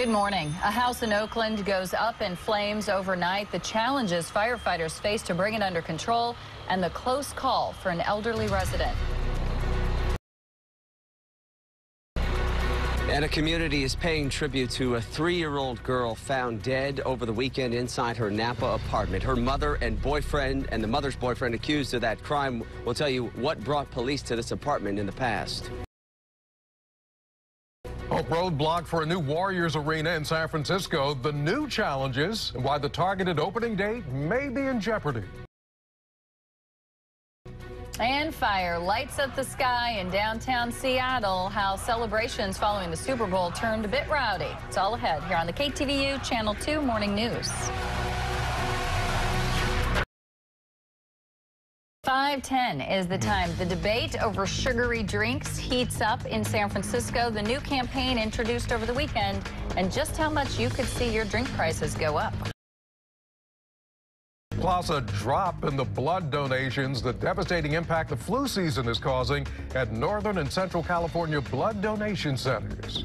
Good morning. A house in Oakland goes up in flames overnight. The challenges firefighters face to bring it under control and the close call for an elderly resident. And a community is paying tribute to a three-year-old girl found dead over the weekend inside her Napa apartment. Her mother and boyfriend and the mother's boyfriend accused of that crime will tell you what brought police to this apartment in the past. A roadblock for a new Warriors arena in San Francisco. The new challenges and why the targeted opening date may be in jeopardy. And fire lights up the sky in downtown Seattle. How celebrations following the Super Bowl turned a bit rowdy. It's all ahead here on the KTVU Channel 2 Morning News. 510 is the time. The debate over sugary drinks heats up in San Francisco. The new campaign introduced over the weekend and just how much you could see your drink prices go up. Plus, a drop in the blood donations, the devastating impact the flu season is causing at Northern and Central California blood donation centers.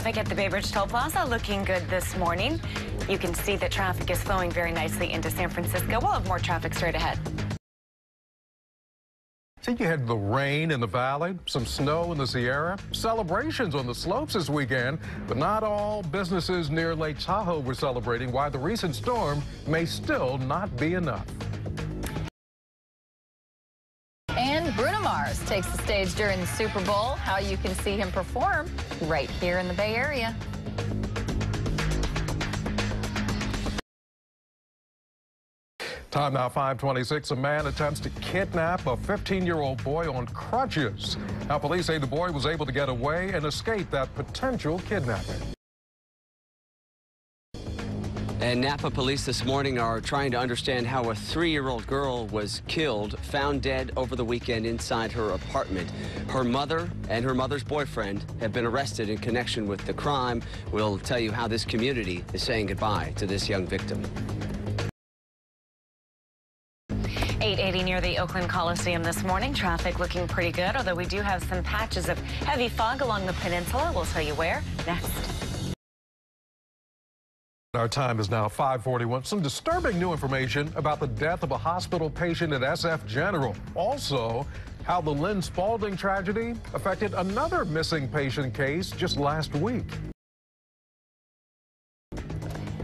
Traffic at the Bay Bridge Toll Plaza looking good this morning. You can see that traffic is flowing very nicely into San Francisco. We'll have more traffic straight ahead. See, you had the rain in the valley, some snow in the Sierra, celebrations on the slopes this weekend, but not all businesses near Lake Tahoe were celebrating why the recent storm may still not be enough. Bruno Mars takes the stage during the Super Bowl. How you can see him perform right here in the Bay Area. Time now 526. A man attempts to kidnap a 15-year-old boy on crutches. Now police say the boy was able to get away and escape that potential kidnapping. And Napa police this morning are trying to understand how a three-year-old girl was killed, found dead over the weekend inside her apartment. Her mother and her mother's boyfriend have been arrested in connection with the crime. We'll tell you how this community is saying goodbye to this young victim. 880 near the Oakland Coliseum this morning. Traffic looking pretty good, although we do have some patches of heavy fog along the peninsula. We'll tell you where next. Our time is now 541. Some disturbing new information about the death of a hospital patient at SF General. Also, how the Lynne Spalding tragedy affected another missing patient case just last week.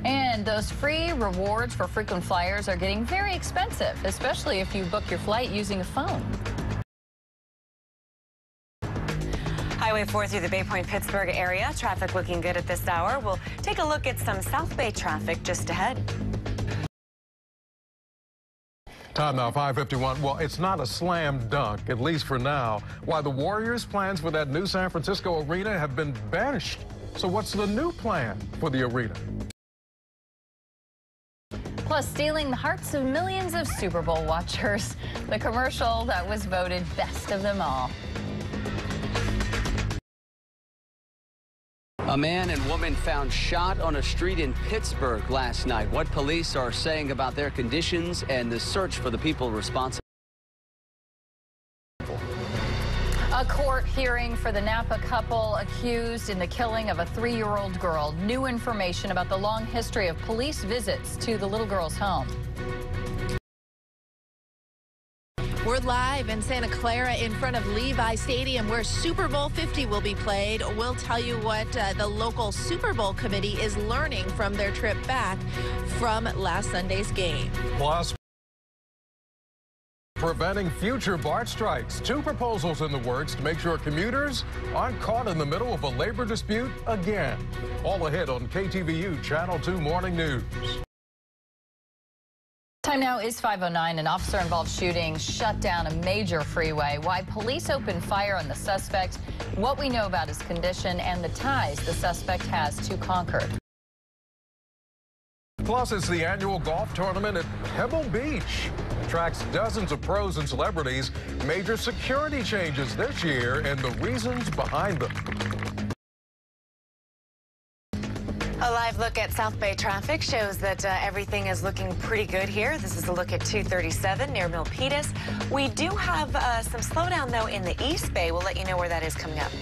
And those free rewards for frequent flyers are getting very expensive, especially if you book your flight using a phone. Highway 4 through the Bay Point Pittsburgh area. Traffic looking good at this hour. We'll take a look at some South Bay traffic just ahead. Time now 551. Well, it's not a slam dunk, at least for now. Why the Warriors' plans for that new San Francisco arena have been banished. So what's the new plan for the arena? Plus, stealing the hearts of millions of Super Bowl watchers. The commercial that was voted best of them all. A man and woman found shot on a street in Pittsburgh last night. What police are saying about their conditions and the search for the people responsible. A court hearing for the Napa couple accused in the killing of a three-year-old girl. New information about the long history of police visits to the little girl's home. We're live in Santa Clara in front of Levi Stadium where Super Bowl 50 will be played. We'll tell you what uh, the local Super Bowl committee is learning from their trip back from last Sunday's game. Plus, preventing future BART strikes. Two proposals in the works to make sure commuters aren't caught in the middle of a labor dispute again. All ahead on KTVU Channel 2 Morning News. Time now is 509. An officer-involved shooting shut down a major freeway. Why police opened fire on the suspect, what we know about his condition, and the ties the suspect has to Concord. Plus, it's the annual golf tournament at Pebble Beach. Attracts dozens of pros and celebrities. Major security changes this year and the reasons behind them. A live look at South Bay traffic shows that uh, everything is looking pretty good here. This is a look at 237 near Milpitas. We do have uh, some slowdown, though, in the East Bay. We'll let you know where that is coming up.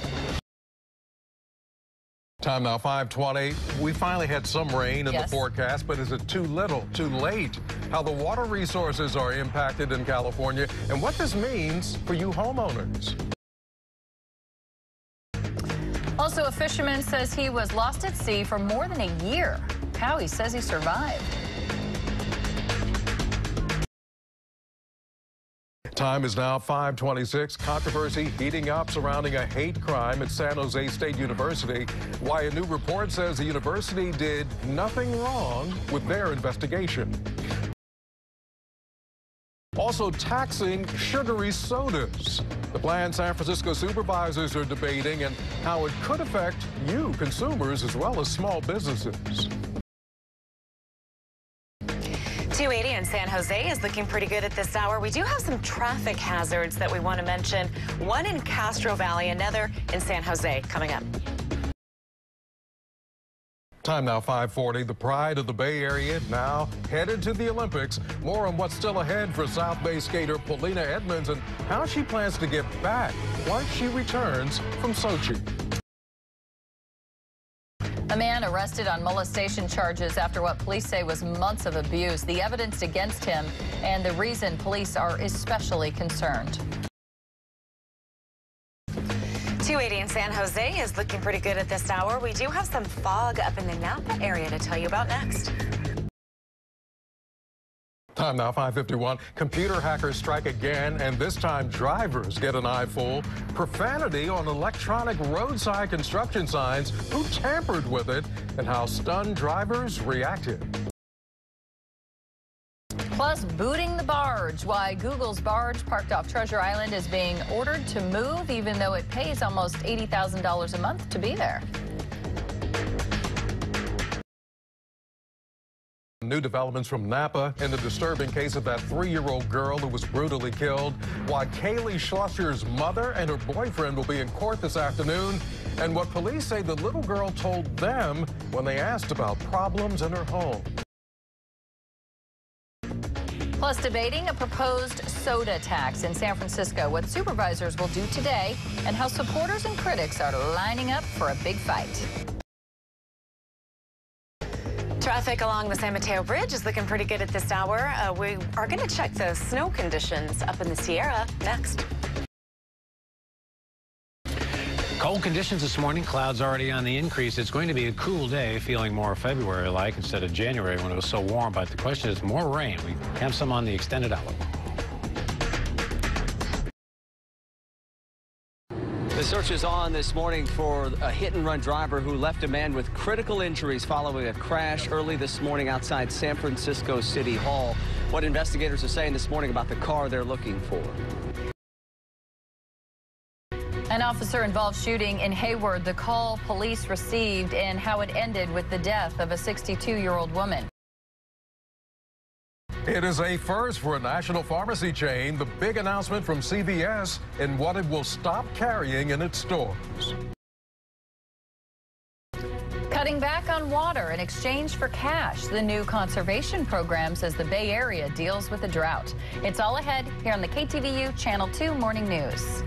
Time now 520. We finally had some rain in Yes. the forecast, but is it too little, too late? How the water resources are impacted in California and what this means for you homeowners. Also, a fisherman says he was lost at sea for more than a year. How he says he survived. Time is now 526. Controversy heating up surrounding a hate crime at San Jose State University. Why a new report says the university did nothing wrong with their investigation. Also taxing sugary sodas. The plan San Francisco supervisors are debating and how it could affect you, consumers, as well as small businesses. 280 in San Jose is looking pretty good at this hour. We do have some traffic hazards that we want to mention. One in Castro Valley, another in San Jose coming up. Time now 540. The pride of the Bay Area now headed to the Olympics. More on what's still ahead for South Bay skater Polina Edmunds and how she plans to get back once she returns from Sochi. A man arrested on molestation charges after what police say was months of abuse. The evidence against him and the reason police are especially concerned. 280 in San Jose is looking pretty good at this hour. We do have some fog up in the Napa area to tell you about next. Time now 551. Computer hackers strike again, and this time drivers get an eyeful. Profanity on electronic roadside construction signs. Who tampered with it and how stunned drivers reacted. Plus, booting the barge. Why Google's barge parked off Treasure Island is being ordered to move, even though it pays almost $80,000 a month to be there. New developments from Napa in the disturbing case of that three-year-old girl who was brutally killed. Why Kayleigh Slusher's mother and her boyfriend will be in court this afternoon. And what police say the little girl told them when they asked about problems in her home. Plus, debating a proposed soda tax in San Francisco, what supervisors will do today, and how supporters and critics are lining up for a big fight. Traffic along the San Mateo Bridge is looking pretty good at this hour. Uh, we are going to check the snow conditions up in the Sierra next. Cold conditions this morning, clouds already on the increase. It's going to be a cool day, feeling more February-like instead of January when it was so warm. But the question is more rain. We have some on the extended outlook. The search is on this morning for a hit and run driver who left a man with critical injuries following a crash early this morning outside San Francisco City Hall. What investigators are saying this morning about the car they're looking for. An officer involved shooting in Hayward, the call police received, and how it ended with the death of a 62-year-old woman. It is a first for a national pharmacy chain. The big announcement from CVS and what it will stop carrying in its stores. Cutting back on water in exchange for cash. The new conservation program says the Bay Area deals with the drought. It's all ahead here on the KTVU Channel 2 Morning News.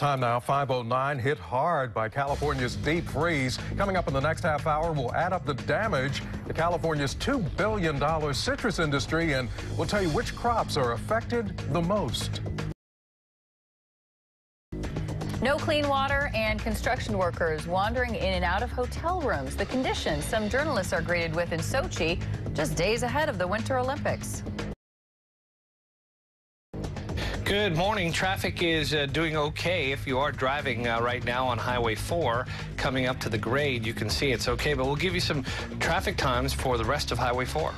Time now, 509, hit hard by California's deep freeze. Coming up in the next half hour, we'll add up the damage to California's $2 billion citrus industry, and we'll tell you which crops are affected the most. No clean water and construction workers wandering in and out of hotel rooms. The conditions some journalists are greeted with in Sochi just days ahead of the Winter Olympics. Good morning. Traffic is uh, doing okay. If you are driving uh, right now on Highway 4 coming up to the grade, you can see it's okay, but we'll give you some traffic times for the rest of Highway 4.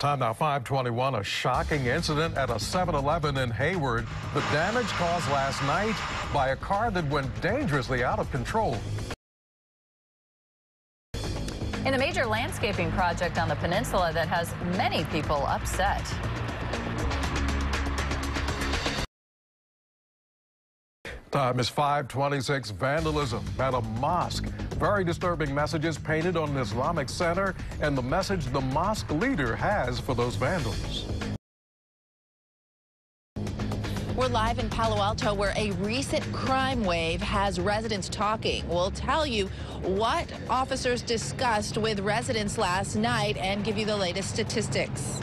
Time now 521, a shocking incident at a 7-Eleven in Hayward. The damage caused last night by a car that went dangerously out of control. In a major landscaping project on the peninsula that has many people upset. Time is 526. Vandalism at a mosque. Very disturbing messages painted on an Islamic center and the message the mosque leader has for those vandals. We're live in Palo Alto where a recent crime wave has residents talking. We'll tell you what officers discussed with residents last night and give you the latest statistics.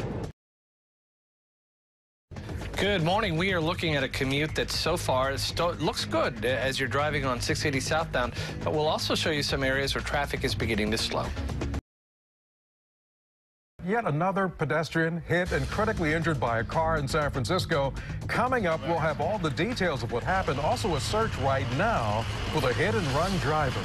Good morning. We are looking at a commute that so far looks good uh, as you're driving on 680 southbound, but we'll also show you some areas where traffic is beginning to slow. Yet another pedestrian hit and critically injured by a car in San Francisco. Coming up, we'll have all the details of what happened. Also, a search right now for the hit and run driver.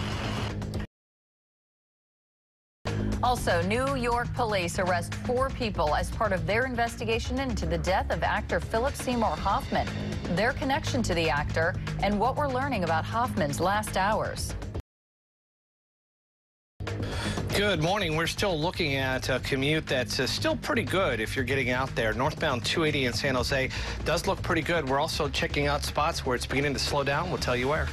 Also, New York police arrest four people as part of their investigation into the death of actor Philip Seymour Hoffman, their connection to the actor, and what we're learning about Hoffman's last hours. Good morning. We're still looking at a commute that's uh, still pretty good if you're getting out there. Northbound 280 in San Jose does look pretty good. We're also checking out spots where it's beginning to slow down. We'll tell you where.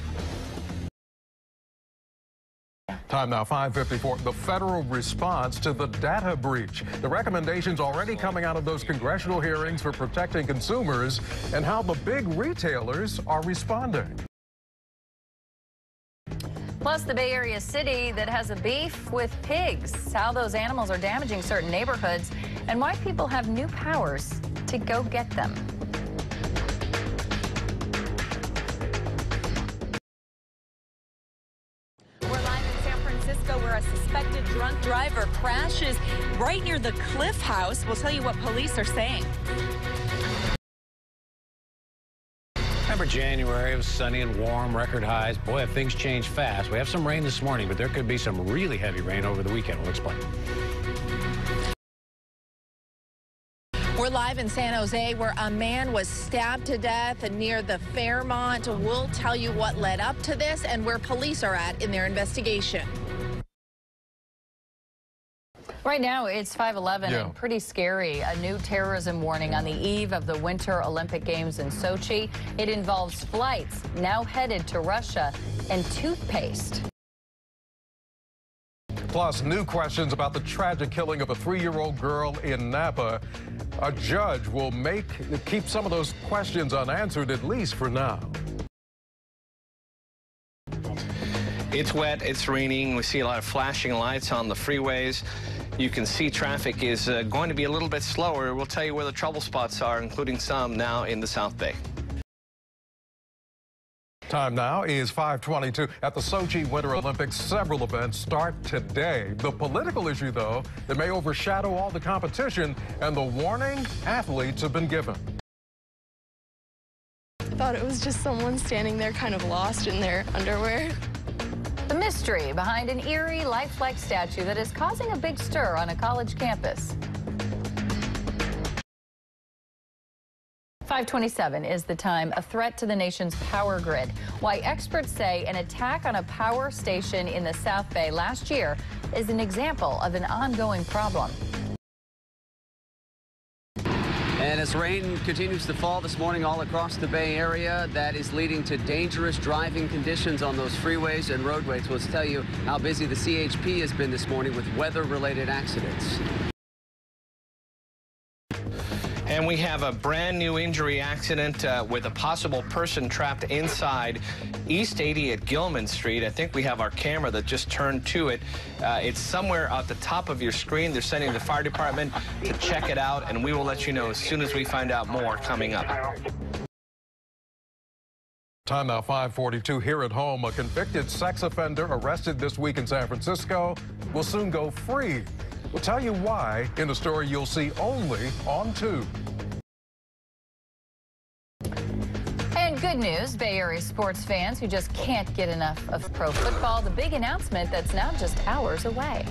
Time now 554. The federal response to the data breach. The recommendations already coming out of those congressional hearings for protecting consumers and how the big retailers are responding. Plus, the Bay Area city that has a beef with pigs, how those animals are damaging certain neighborhoods, and why people have new powers to go get them. A suspected drunk driver crashes right near the Cliff House. We'll tell you what police are saying. Remember January, it was sunny and warm, record highs. Boy, have things changed fast. We have some rain this morning, but there could be some really heavy rain over the weekend. We'll explain. We're live in San Jose where a man was stabbed to death near the Fairmont. We'll tell you what led up to this and where police are at in their investigation. Right now, it's 511 yeah. and pretty scary. A new terrorism warning on the eve of the Winter Olympic Games in Sochi. It involves flights now headed to Russia and toothpaste. Plus, new questions about the tragic killing of a three-year-old girl in Napa. A judge will make keep some of those questions unanswered, at least for now. It's wet, it's raining. We see a lot of flashing lights on the freeways. You can see traffic is uh, going to be a little bit slower. We'll tell you where the trouble spots are, including some now in the South Bay. Time now is 522. At the Sochi Winter Olympics, several events start today. The political issue, though, that may overshadow all the competition and the warning athletes have been given. I thought it was just someone standing there kind of lost in their underwear. The mystery behind an eerie, lifelike statue that is causing a big stir on a college campus. 527 is the time, a threat to the nation's power grid. Why experts say an attack on a power station in the South Bay last year is an example of an ongoing problem. And as rain continues to fall this morning all across the Bay Area, that is leading to dangerous driving conditions on those freeways and roadways. We'll tell you how busy the CHP has been this morning with weather-related accidents. And we have a brand new injury accident uh, with a possible person trapped inside East 80 at Gilman Street. I think we have our camera that just turned to it. Uh, it's somewhere at the top of your screen. They're sending the fire department to check it out, and we will let you know as soon as we find out more coming up. Time now 542 here at home. A convicted sex offender arrested this week in San Francisco will soon go free. We'll tell you why in a story you'll see only on 2. And good news, Bay Area sports fans who just can't get enough of pro football. The big announcement that's now just hours away.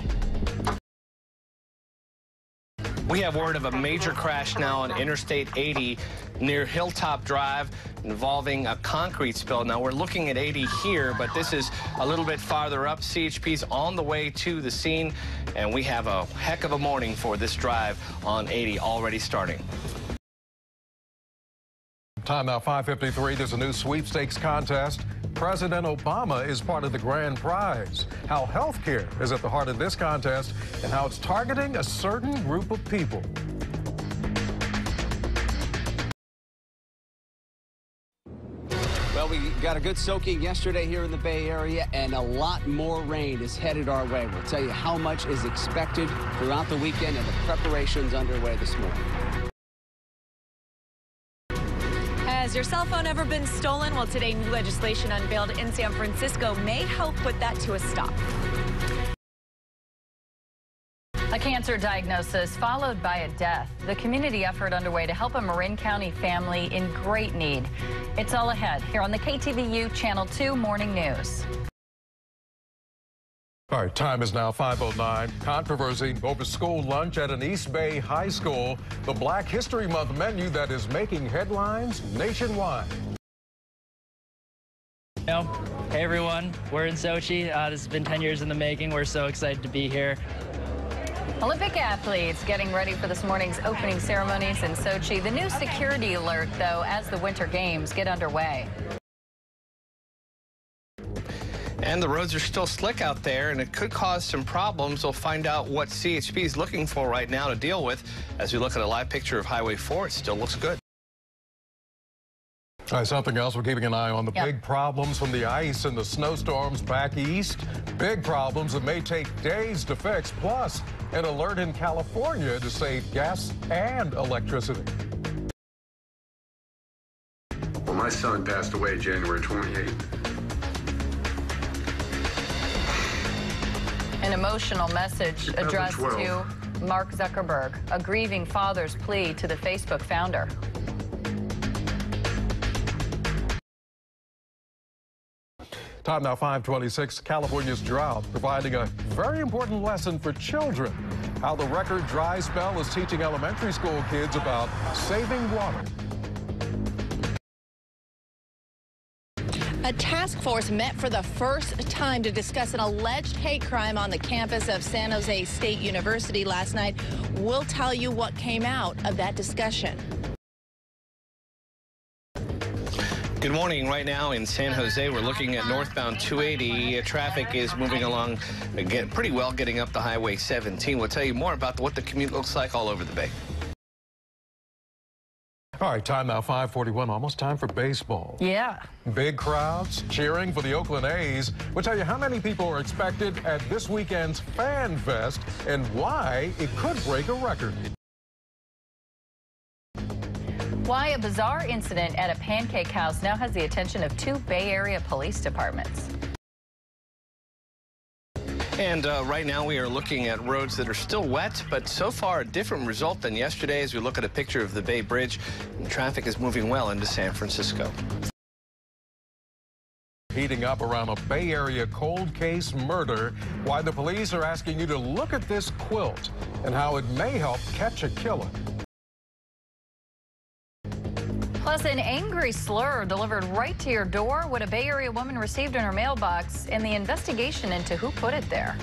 We have word of a major crash now on Interstate 80 near Hilltop Drive involving a concrete spill. Now we're looking at 80 here, but this is a little bit farther up. CHP's on the way to the scene, and we have a heck of a morning for this drive on 80 already starting. Time now 553. There's a new sweepstakes contest. President Obama is part of the grand prize. How healthcare is at the heart of this contest and how it's targeting a certain group of people. Well, we got a good soaking yesterday here in the Bay Area, and a lot more rain is headed our way. We'll tell you how much is expected throughout the weekend and the preparations underway this morning. Has your cell phone ever been stolen? Well, today new legislation unveiled in San Francisco may help put that to a stop. A cancer diagnosis followed by a death. The community effort underway to help a Marin County family in great need. It's all ahead here on the KTVU Channel 2 Morning News. All right, time is now 5.09. Controversy over school lunch at an East Bay high school. The Black History Month menu that is making headlines nationwide. Hey everyone, we're in Sochi. Uh, this has been 10 years in the making. We're so excited to be here. Olympic athletes getting ready for this morning's opening ceremonies in Sochi. The new security alert, though, as the Winter Games get underway. And the roads are still slick out there, and it could cause some problems. We'll find out what CHP is looking for right now to deal with. As we look at a live picture of Highway 4, it still looks good. All right, something else we're keeping an eye on the Yep. big problems from the ice and the snowstorms back east. Big problems that may take days to fix, plus an alert in California to save gas and electricity. Well, my son passed away January 28th. An emotional message addressed to Mark Zuckerberg, a grieving father's plea to the Facebook founder. Time now 526. California's drought providing a very important lesson for children. How the record dry spell is teaching elementary school kids about saving water. A task force met for the first time to discuss an alleged hate crime on the campus of San Jose State University last night. We'll tell you what came out of that discussion. Good morning. Right now in San Jose, we're looking at northbound 280. Uh, Traffic is moving along again pretty well, getting up to Highway 17. We'll tell you more about what the commute looks like all over the bay. All right, time now 541. Almost time for baseball. Yeah. Big crowds cheering for the Oakland A's. We'll tell you how many people are expected at this weekend's Fan Fest and why it could break a record. Why a bizarre incident at a pancake house now has the attention of two Bay Area police departments. And uh, right now we are looking at roads that are still wet, but so far a different result than yesterday as we look at a picture of the Bay Bridge. Traffic is moving well into San Francisco. Heating up around a Bay Area cold case murder. Why the police are asking you to look at this quilt and how it may help catch a killer. Plus, an angry slur delivered right to your door. What a Bay Area woman received in her mailbox and the investigation into who put it there.